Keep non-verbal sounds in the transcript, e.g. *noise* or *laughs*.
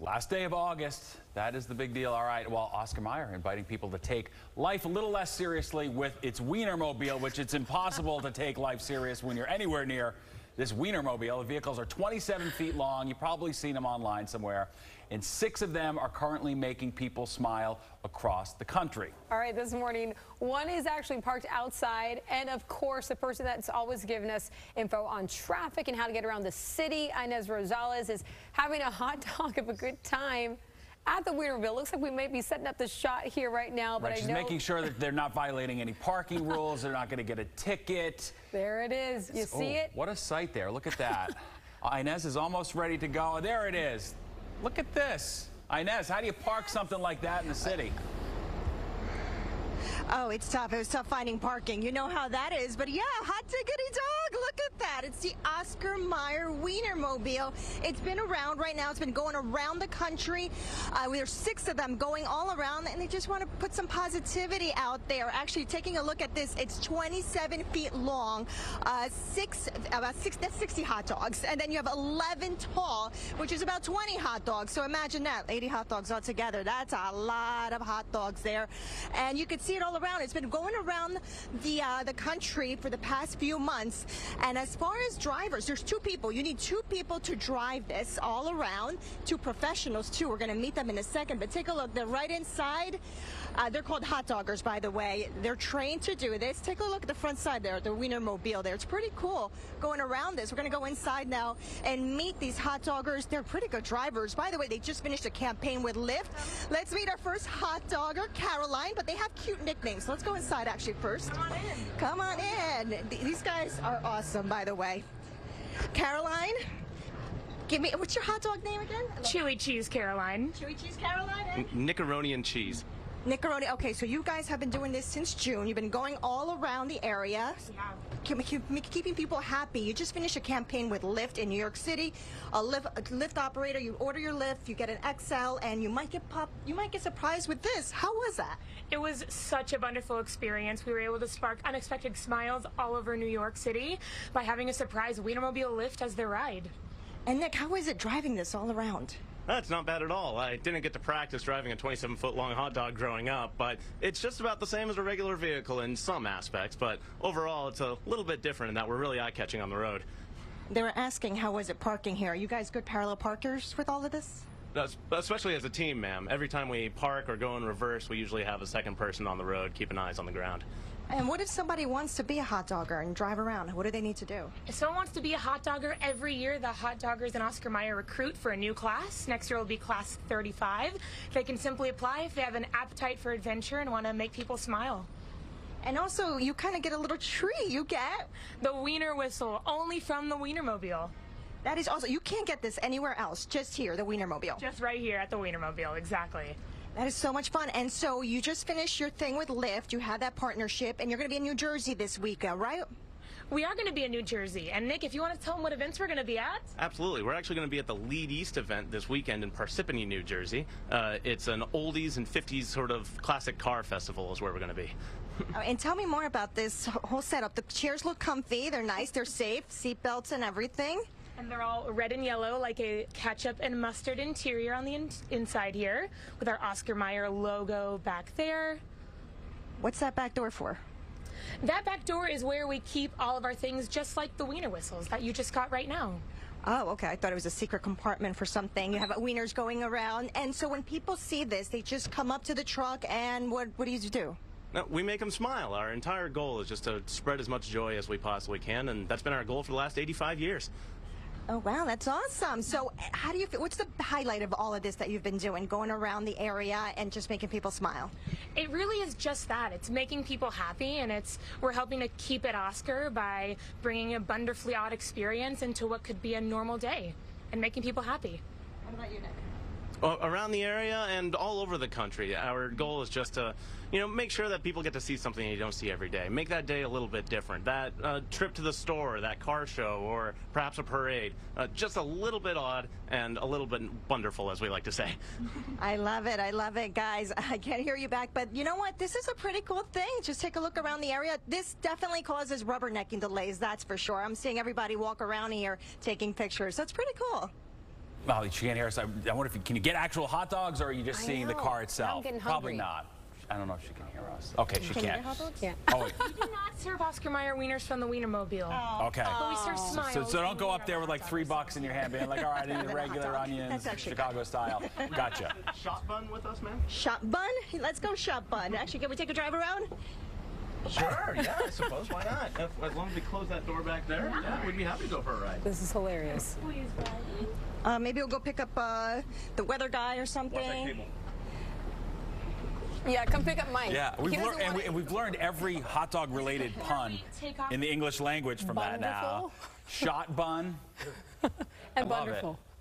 Last day of August. That is the big deal. All right. Well, Oscar Mayer inviting people to take life a little less seriously with its Wienermobile, which it's impossible to take life serious when you're anywhere near this Wienermobile. The vehicles are 27 feet long. You've probably seen them online somewhere. And six of them are currently making people smile across the country. All right, this morning, one is actually parked outside. And of course, the person that's always given us info on traffic and how to get around the city, Inez Rosales, is having a hot *laughs* dog of a good time at the Wienermobile. Looks like we may be setting up the shot here right now, but right, I she's know making sure that they're not violating any parking rules. They're not going to get a ticket. There it is. You oh, see it? What a sight there. Look at that. *laughs* Inez is almost ready to go. There it is. Look at this. Inez, how do you park something like that in the city? Oh, it's tough. It was tough finding parking. You know how that is. But yeah, hot tickety dog. Look at that. It's the Oscar Mayer Wienermobile. It's been around right now. It's been going around the country. Uh, there's six of them going all around, and they just want to put some positivity out there. Actually, taking a look at this, it's 27 feet long, uh, six about six. That's 60 hot dogs, and then you have 11 tall, which is about 20 hot dogs. So imagine that, 80 hot dogs all together. That's a lot of hot dogs there, and you can see it all around. It's been going around the uh, the country for the past few months. And as far as drivers, there's two people. You need two people to drive this all around. Two professionals too. We're going to meet them in a second. But take a look. They're right inside. Uh, they're called hot doggers, by the way. They're trained to do this. Take a look at the front side there, the Wienermobile there. It's pretty cool going around this. We're going to go inside now and meet these hot doggers. They're pretty good drivers. By the way, they just finished a campaign with Lyft. Let's meet our first hot dogger, Caroline, but they have cute nicknames. So let's go inside actually first. Come on in. Come on in. These guys are awesome, by the way. Caroline, give me, what's your hot dog name again? Chili cheese, Caroline. Chewy cheese, Caroline? Eh? Nickeroni and cheese. Nickeroni. Okay, so you guys have been doing this since June. You've been going all around the area, keep- keep- keeping people happy. You just finished a campaign with Lyft in New York City. A Lyft, a Lyft operator. You order your Lyft, you get an XL, and you might get pop. You might get surprised with this. How was that? It was such a wonderful experience. We were able to spark unexpected smiles all over New York City by having a surprise Wienermobile Lyft as their ride. And Nick, how is it driving this all around? That's not bad at all. I didn't get to practice driving a 27 foot long hot dog growing up, but it's just about the same as a regular vehicle in some aspects. But overall, it's a little bit different in that we're really eye catching on the road. They were asking how was it parking here. Are you guys good parallel parkers with all of this? Especially as a team, ma'am. Every time we park or go in reverse, we usually have a second person on the road keeping eyes on the ground. And what if somebody wants to be a hot dogger and drive around? What do they need to do? If someone wants to be a hot dogger every year, the hot doggers and Oscar Mayer recruit for a new class. Next year will be class 35. They can simply apply if they have an appetite for adventure and want to make people smile. And also, you kind of get a little treat. You get The Wiener Whistle, only from the Wienermobile. that is also you can't get this anywhere else. Just here, the Wienermobile. Just right here at the Wienermobile, exactly. That is so much fun. And so you just finished your thing with Lyft. You had that partnership, and you're going to be in New Jersey this weekend, right? We are going to be in New Jersey. And Nick, if you want to tell them what events we're going to be at, Absolutely. We're actually going to be at the Lead East event this weekend in Parsippany, New Jersey. Uh, it's an oldies and 50s sort of classic car festival, is where we're going to be. Uh, *laughs* And tell me more about this whole setup. The chairs look comfy. They're nice. They're safe. seatbelts and everything. And they're all red and yellow, like a ketchup and mustard interior on the in- inside here, with our Oscar Mayer logo back there. What's that back door for? That back door is where we keep all of our things, just like the Wiener whistles that you just got right now. Oh, okay. I thought it was a secret compartment for something. You have wieners going around. And so when people see this, they just come up to the truck and what, what do you do? No, we make them smile. Our entire goal is just to spread as much joy as we possibly can, and that's been our goal for the last 85 years. Oh, wow. That's awesome. So how do you feel? What's the highlight of all of this that you've been doing, going around the area and just making people smile? It really is just that. It's making people happy, and it's we're helping to keep it Oscar by bringing a wonderfully odd experience into what could be a normal day, and making people happy. What about you, Nick? Uh, around the area and all over the country. Our goal is just to, you know, make sure that people get to see something you don't see every day. Make that day a little bit different. That uh, trip to the store, that car show, or perhaps a parade, uh, just a little bit odd and a little bit wonderful, as we like to say. *laughs* I love it. I love it, guys. I can't hear you back, but you know what? This is a pretty cool thing. Just take a look around the area. This definitely causes rubbernecking delays, that's for sure. I'm seeing everybody walk around here taking pictures. That's pretty cool. Molly, she can't hear us. I, I wonder if you, can you get actual hot dogs, or are you just I seeing the car Now I'm itself? getting Probably not. I don't know if she can hear us. Okay, she Can you can't. get hot dogs? Yeah. *laughs* Oh, wait. We do not serve Oscar Mayer wieners from the Wienermobile. Oh. okay. But we serve oh. smiles. So, so don't and go up there with like three bucks in your hand, being like, all right, I need *laughs* regular onions, Chicago style. Gotcha. Shot bun with us, man? Shop bun? Let's go shop bun. Actually, can we take a drive around? Sure, yeah, I suppose. Why not? If, as long as we close that door back there, yeah, we'd be happy to go for a ride. This is hilarious. Please, Uh, maybe we'll go pick up uh, the weather guy or something. Yeah, come pick up Mike. Yeah, we've, doesn't learned, and, we, and we've learned every hot dog related pun in the English language from that now. Shot bun. *laughs* and love it. wonderful.